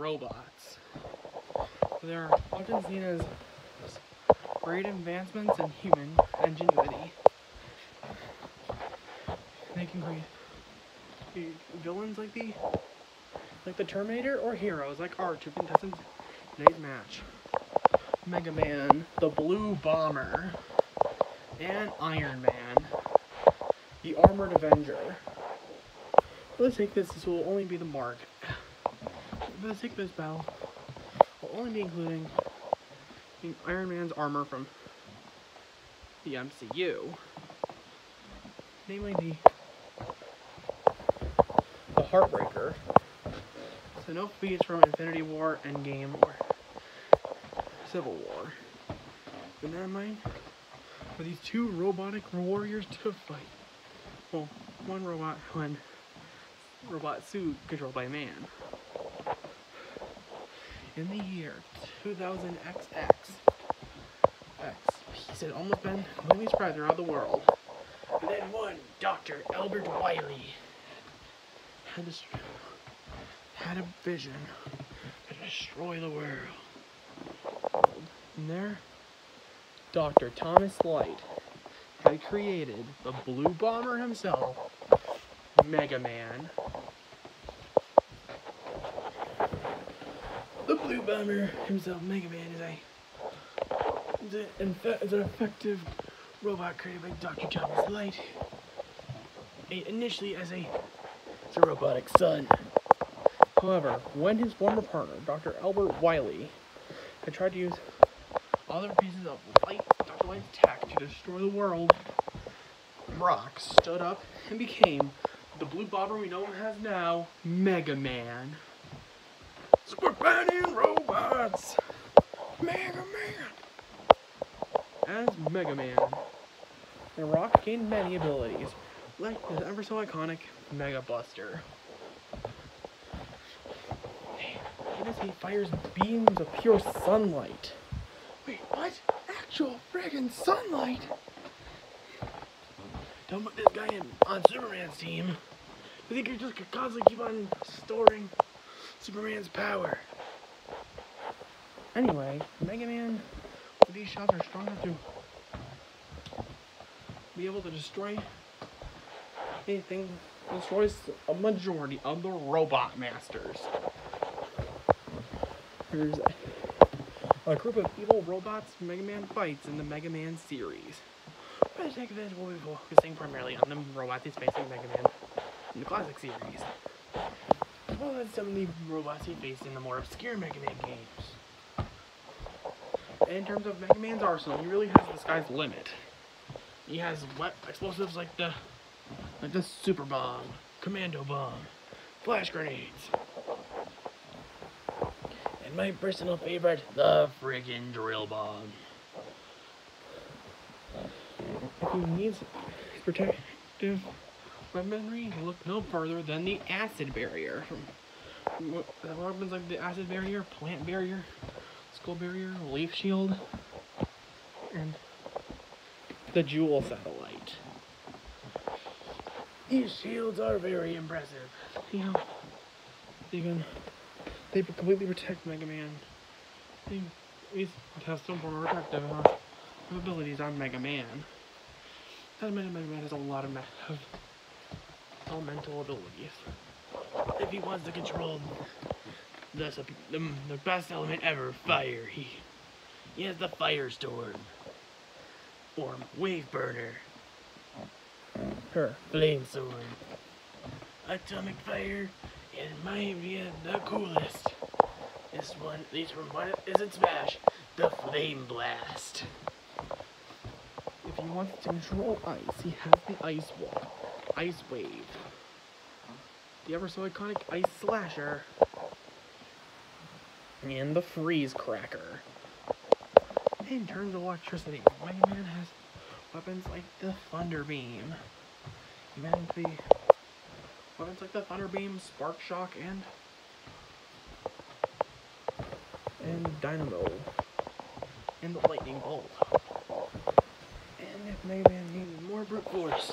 robots. They're often seen as great advancements in human ingenuity. They can create villains like the like the Terminator or heroes like our two contestants today's match. Mega Man, the Blue Bomber, and Iron Man, the Armored Avenger. Let's take this, this will only be the mark. For the battle, will only be including Iron Man's armor from the MCU. Namely the the Heartbreaker. So no feats from Infinity War, Endgame, or Civil War. With that in mind, for these two robotic warriors to fight. Well, one robot, one robot suit controlled by man. In the year 2000 XX, X, he's had almost been completely spread throughout the world. And then one Dr. Albert Wily had, this, had a vision to destroy the world. And there, Dr. Thomas Light had created the Blue Bomber himself, Mega Man. The Blue Bomber himself, Mega Man, is a is, a, is an effective robot created by Dr. Thomas Light. A- initially as a, as a robotic son. However, when his former partner, Dr. Albert Wily, had tried to use other pieces of light, Dr. Light's tech to destroy the world, Brock stood up and became the blue bomber we know him as now, Mega Man. Fighting robots! Mega Man! As Mega Man, and Rock gained many abilities, like his ever so iconic Mega Buster. He fires beams of pure sunlight. Wait, what? Actual friggin' sunlight? Don't put this guy in on Superman's team. I think you're just constantly keep on storing Superman's power. Anyway, Mega Man, these shots are strong enough to be able to destroy anything, destroys a majority of the robot masters. There's a, a group of evil robots Mega Man fights in the Mega Man series. For the sake of this, we'll be focusing primarily on the robots he's facing Mega Man in the classic series. As well as some of the robots he faced in the more obscure Mega Man games. In terms of Mega Man's arsenal, he really has this guy's limit. He has wet explosives like the like the super bomb, commando bomb, flash grenades. And my personal favorite, the friggin' drill bomb. If he needs protective weaponry, look no further than the acid barrier. What weapons like the acid barrier, plant barrier, skull barrier, leaf shield, and the jewel satellite. These shields are very impressive. You know, they they completely protect Mega Man. They, have some form of protective uh, abilities on Mega Man. That Mega Man has a lot of, of elemental abilities. If he wants to control the, the, the best element ever, fire, he, he has the Firestorm. Or Wave Burner. Her Flame Sword. Atomic Fire in my view the coolest. This one, these from what isn't Smash, the Flame Blast. If he wants to control ice, he has the Ice Wall, Ice Wave, the ever so iconic Ice Slasher, and the Freeze Cracker. In terms of electricity, Mega Man has weapons like the Thunder Beam. The weapons like the Thunder Beam, Spark Shock, and and Dynamo, and the Lightning Bolt. And if Mega Man needs more brute force,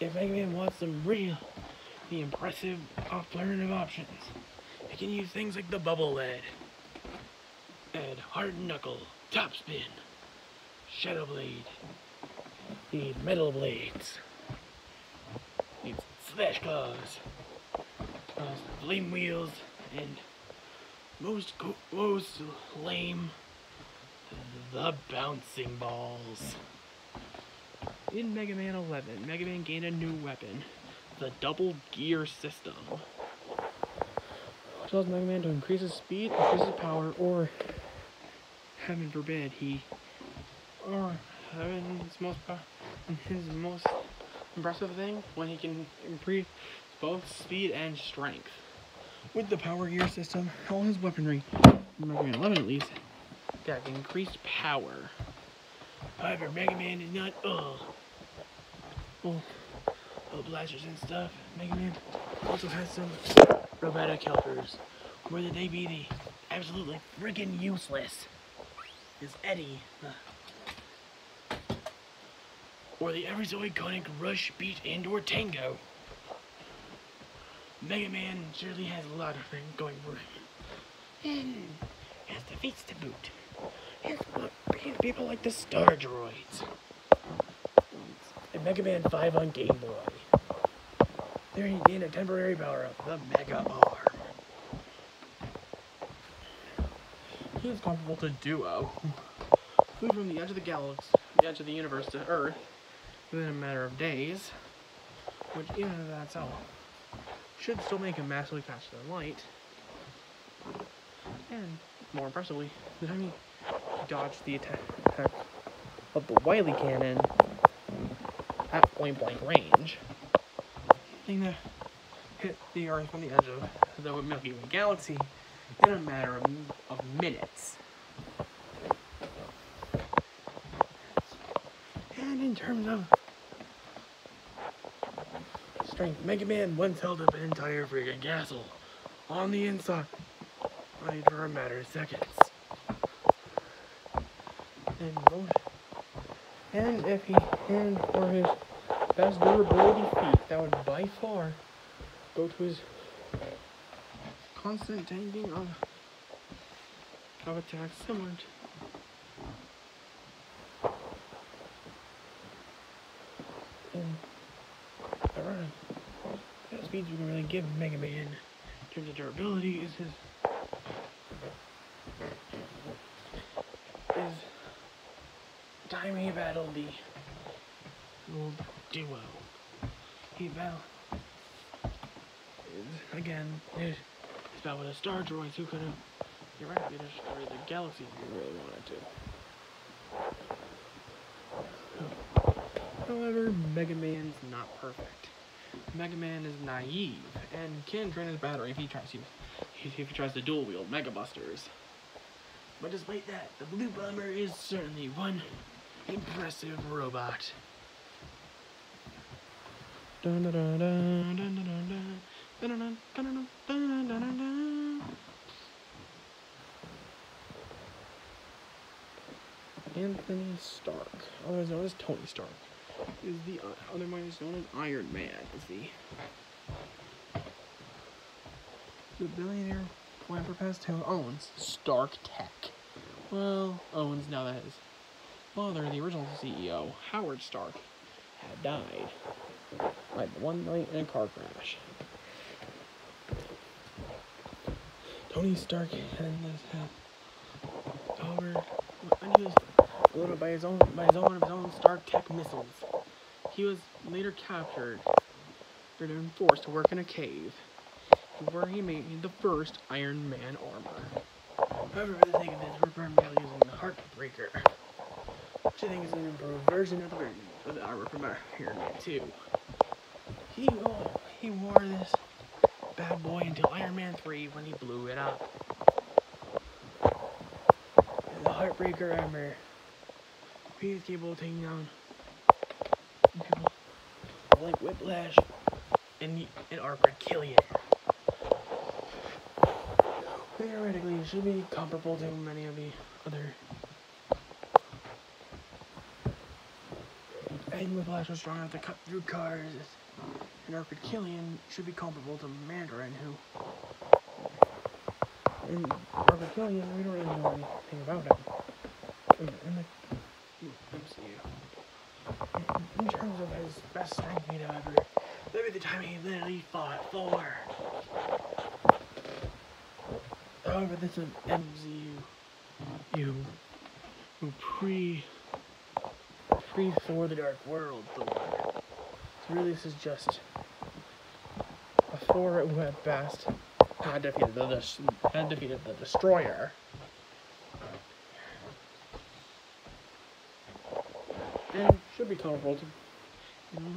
if Mega Man wants some real, the impressive alternative options, It can use things like the bubble lead, and hard knuckle, top spin, shadow blade, the metal blades, these slash claws, flame wheels, and most most lame, the bouncing balls. In Mega Man 11, Mega Man gained a new weapon, the double gear system. Allows Mega Man to increase his speed, increase his power, or, heaven forbid, he, or his most, his most impressive thing, when he can increase both speed and strength. With the power gear system, all his weaponry, Mega Man 11 at least, got increased power. However, Mega Man is not all, all, blasters and stuff. Mega Man also has some robotic helpers. Whether they be the absolutely friggin' useless is Eddie, uh, or the ever so iconic Rush, Beat, and or Tango. Mega Man surely has a lot of things going for him. And has the feats to boot. Has and people like the Star Droids. And Mega Man 5 on Game Boy. There he gained a temporary power up, the Mega Arm. He is comparable to Duo, flew from the edge of the galaxy, the edge of the universe to Earth within a matter of days, which in and of itself should still make him massively faster than light. And more impressively, the time he dodged the attack of the Wily cannon at point blank range, thing that hit the Earth from the edge of the Milky Way galaxy in a matter of, of minutes. And in terms of strength, Mega Man once held up an entire freaking castle on the inside only for a matter of seconds. And and if he and for his best durability feat, that would by far go to his constant tanking of of attacks similar to ironic. The speeds we can really give Mega Man in terms of durability is his is time he battled the old duo. He battled is again his battle with the Star Droids who could have theoretically destroyed the galaxy if you really wanted to. However, Mega Man's not perfect. Mega Man is naive and can drain his battery if he tries to if he tries to dual wield Mega Busters. But despite that, the Blue Bomber is certainly one impressive robot. Anthony Stark, otherwise known as Tony Stark, is the uh, otherwise known as Iron Man. Is the the billionaire philanthropist who owns Stark Tech. Well, owns now that his father, the original CEO, Howard Stark, had died by one night in a car crash. Tony Stark this had however when he was loaded by his own by his own of his own Stark Tech missiles. He was later captured and forced to work in a cave where he made the first Iron Man armor. However, for the sake of this, we're primarily using the Heartbreaker, which I think is an improved version of the of the armor from Iron Man 2. He, oh, he wore this bad boy until Iron Man 3 when he blew it up. And the Heartbreaker armor, capable of taking down people like Whiplash and, and Aldrich Killian. Theoretically, it should be comparable to many of the other. And Whiplash was strong enough to cut through cars, and Aldrich should be comparable to Mandarin, who And Robert we don't really know anything about him. In, in the MCU. In, in terms of his best strength feat ever, maybe the time he literally fought Thor. However, this is an MCU. You, who pre, pre Thor: The Dark World Thor. So really, this is just who at best had defeated the had defeated the Destroyer. And should be comparable to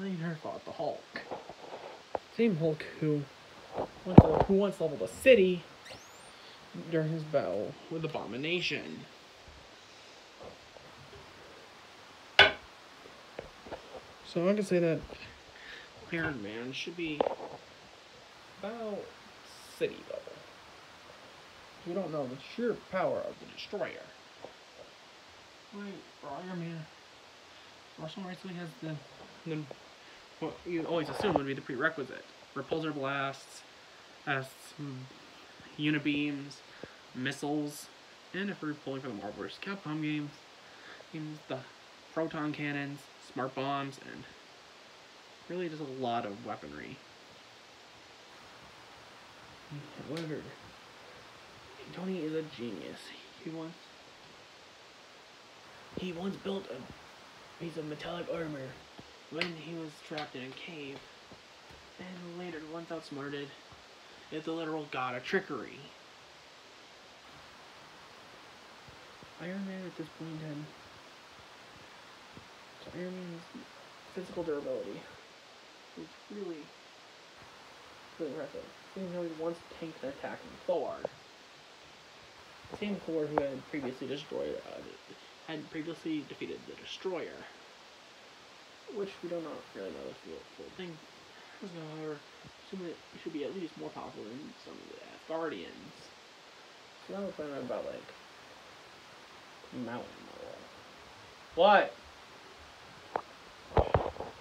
later fought the Hulk. Same Hulk who once, who once leveled a city during his battle with Abomination. So I can say that Iron Man should be about city level. We don't know the sheer power of the Destroyer. Right, for Iron Man, Russell Risley has the, the what you always assume would be the prerequisite: repulsor blasts, as unibeams, missiles, and if we're pulling from the Marvel vs. Capcom games, games the proton cannons, smart bombs, and really just a lot of weaponry. However, Tony is a genius. He once he once built a piece of metallic armor when he was trapped in a cave, and later, once outsmarted, is the literal god of trickery. Iron Man at this point in time. So Iron Man's physical durability is really, really impressive. He once tanked an attack from Thor. Same Thor who had previously destroyed, uh, had previously defeated the Destroyer. Which we don't know, really know the full, thing. However, it should be at least more powerful than some of the Guardians. So now we're talking about like mountain. What?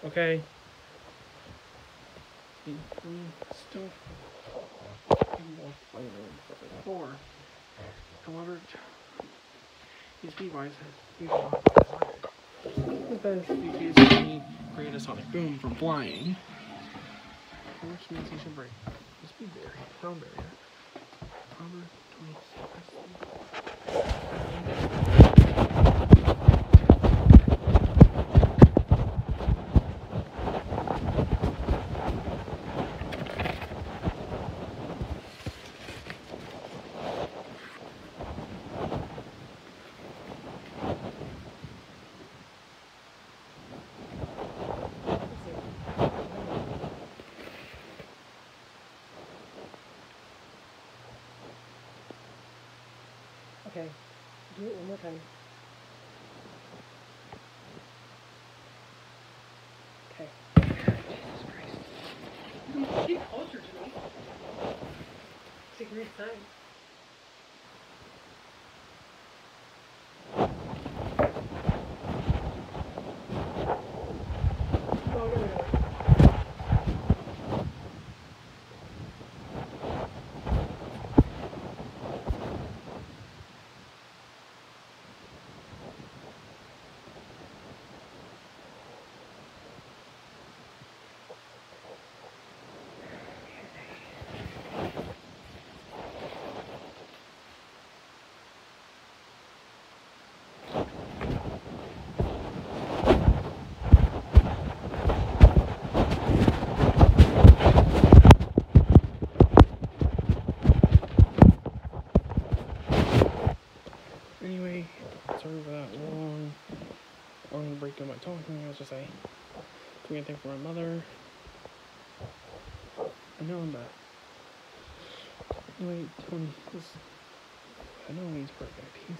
Okay. Have more flavor than four. However, these have The best because he created a sonic boom from flying. Which means he should break the speed barrier, sound barrier. However, 26. Okay, do it one more time. Okay. Jesus Christ. Get closer to me. Take your time. Oh, no, no, no. Anyway, sorry for that long, long break in my I just say, doing anything for my mother. I know I'm back. Anyway, Tony, this, I know he's perfect. He's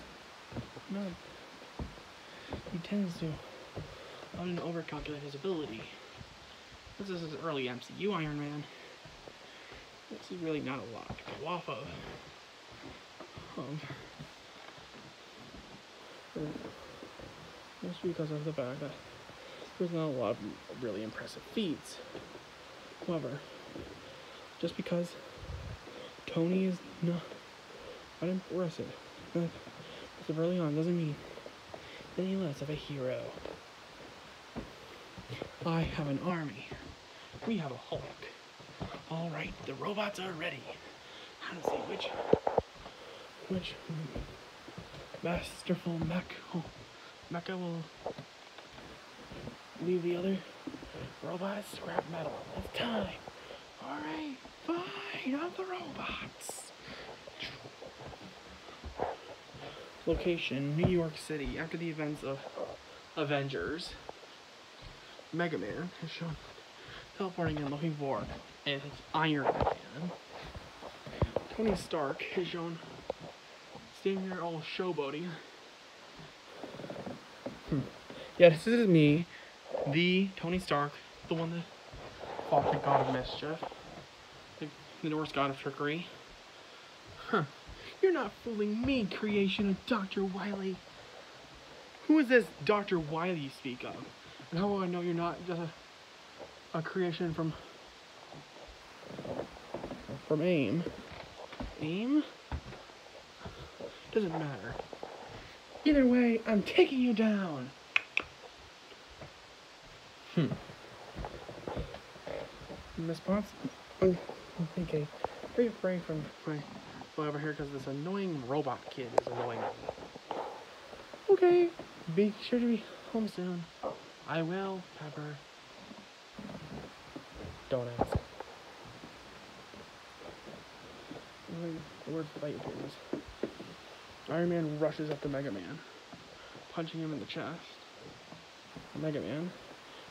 not. He tends to often overcalculate his ability. This is his early MCU Iron Man. This is really not a lot to go off of. Um, just because of the fact that there's not a lot of really impressive feats. However, just because Tony is not but impressive. Impressive early on doesn't mean any less of a hero. I have an army. We have a Hulk. All right, the robots are ready. Let's see which which masterful mech oh, mecha will leave the other robots scrap metal. It's time. All right, fine. I'm the robots. Location: New York City. After the events of Avengers, Mega Man has shown teleporting and looking for Iron Man. Tony Stark is shown standing there all showboating. Hmm. Yeah, this is me, the Tony Stark, the one that fought the god of mischief, the, the Norse god of trickery. Huh. You're not fooling me, creation of Dr. Wily. Who is this Dr. Wily you speak of? And how will I know you're not just a, a creation from from AIM? AIM? Doesn't matter. Either way, I'm taking you down. Hmm. In response, I'm afraid from my over here because this annoying robot kid is annoying me. Okay, be sure to be home soon. I will, Pepper. Don't ask. The that I use. Iron Man rushes up to Mega Man, punching him in the chest. Mega Man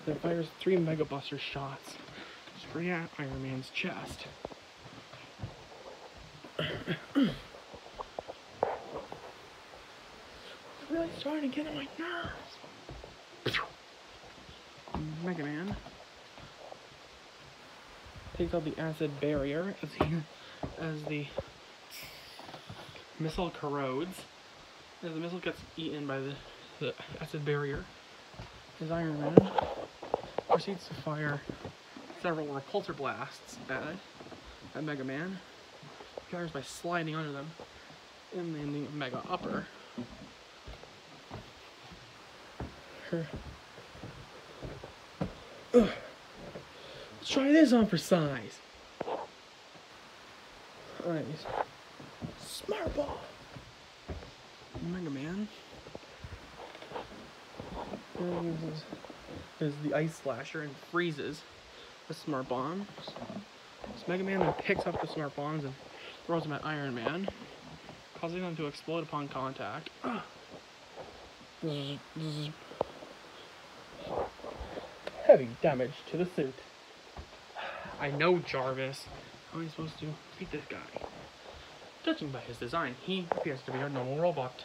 then fires three Mega Buster shots straight at Iron Man's chest. really starting to get on my nerves. Mega Man takes out the acid barrier as he as the missile corrodes. As the missile gets eaten by the, the acid barrier, his Iron Man proceeds to fire several repulsor blasts at, at Mega Man. He fires by sliding under them and landing Mega Upper. Let's try this on for size. Alright. Smart ball. Mega Man. Is the ice slasher and freezes the smart bomb. So Mega Man then picks up the smart bombs and throws them at Iron Man, causing them to explode upon contact. This this heavy damage to the suit. I know Jarvis. How am I supposed to beat this guy? Judging by his design, he appears to be a normal robot.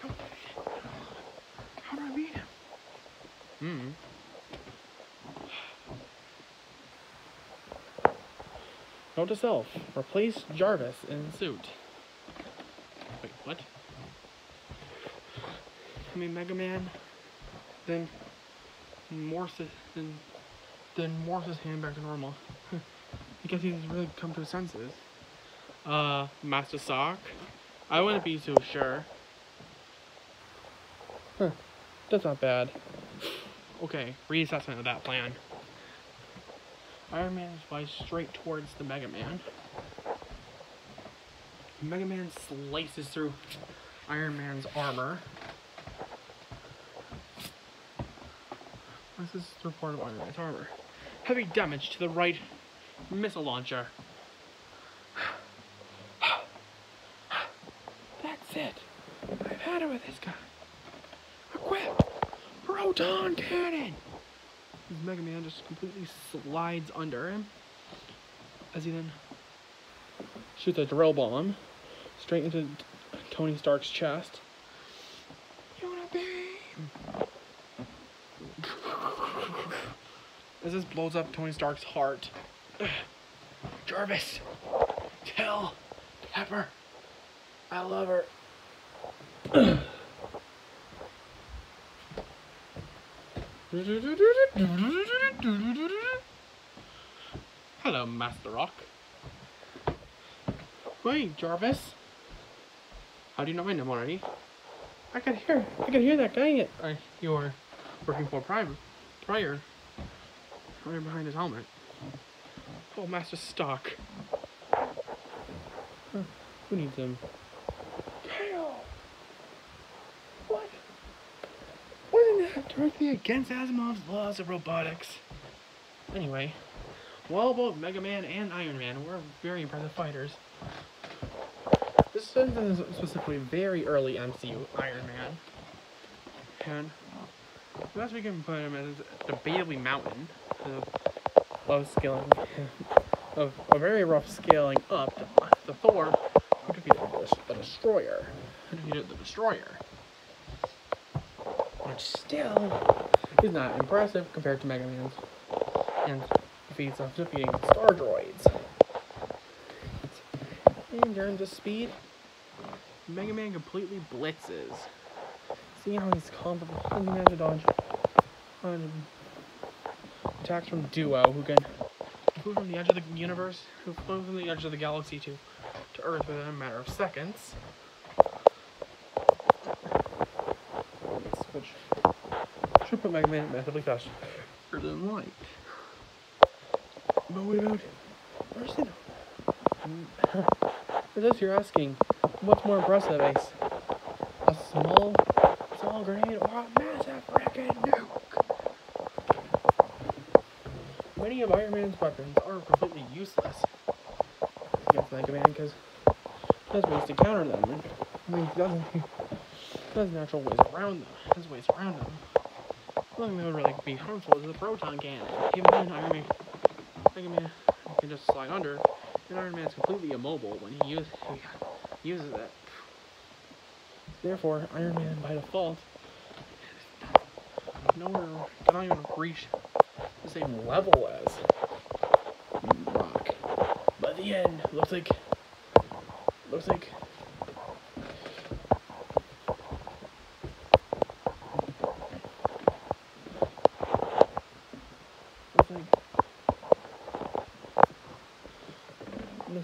How do I beat him? Hmm. Note to self, replace Jarvis in suit. Wait, what? I mean, Mega Man, then morphs, then, then morphs his hand back to normal. because he's really come to his senses. Uh, Master Sock? I wouldn't be too sure. Huh, that's not bad. Okay, reassessment of that plan. Iron Man flies straight towards the Mega Man. Mega Man slices through Iron Man's armor. This is the report of Iron Man's armor. Heavy damage to the right missile launcher. That's it. I've had it with this guy. Proton cannon! Mega Man just completely slides under him. As he then shoots a drill bomb straight into Tony Stark's chest. Unibeam! As this blows up Tony Stark's heart. Jarvis, tell Pepper I love her. Hello, Master Rock. Wait, Jarvis. How do you know my name already? I can hear. I can hear that guy. Uh, you are working for Prime prior. Right behind his helmet. Oh, Master Stock. Huh, who needs him? Kale! What? Against Asimov's laws of robotics? Anyway, while both Mega Man and Iron Man were very impressive fighters, this is specifically very early MCU Iron Man. And the best we can put him as debatably mountain of, scaling of a very rough scaling up to the Thor who defeated the, the Destroyer. Who defeated the Destroyer. Which still is not impressive compared to Mega Man's and defeats of defeating Star Droids. In terms of speed, Mega Man completely blitzes. See how he's comfortable. Doesn't have to dodge. Um, attacks from Duo, who can move from the edge of the universe, who flew from the edge of the galaxy to, to Earth within a matter of seconds. Which should put Mega Man massively faster than light. But what about Person? For those you're asking, what's more impressive, Ace? A small, small grenade or a massive freaking nuke? Many of Iron Man's weapons are completely useless against Mega Man because he has ways to counter them. I mean, he doesn't, he has natural ways around them. He has ways around them. Nothing that would really be harmful is the proton cannon. Even then, Iron Man, Mega Man can just slide under, and Iron Man is completely immobile when he, use, he uses it. Therefore, Iron Man by default nowhere cannot even reach the same level as Rock. At the end, looks like looks like looks like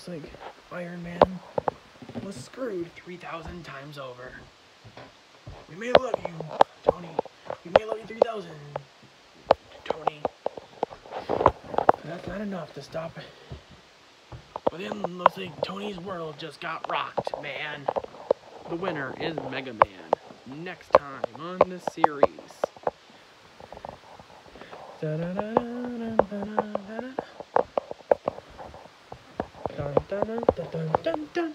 looks like Iron Man was screwed 3,000 times over. We may love you, Tony. We may love you 3,000, Tony. But that's not enough to stop it. But then looks like Tony's world just got rocked, man. The winner is Mega Man. Next time on the series. Da-da-da-da-da-da-da-da. Dun, dun, dun, dun, dun, dun, dun.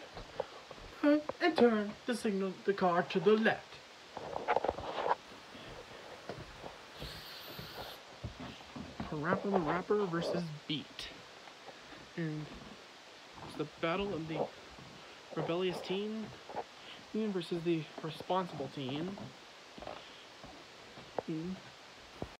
Uh, And turn the signal the car to the left. Rapper the Rapper versus Beat. And it's the battle of the rebellious teen versus the responsible teen. Teen.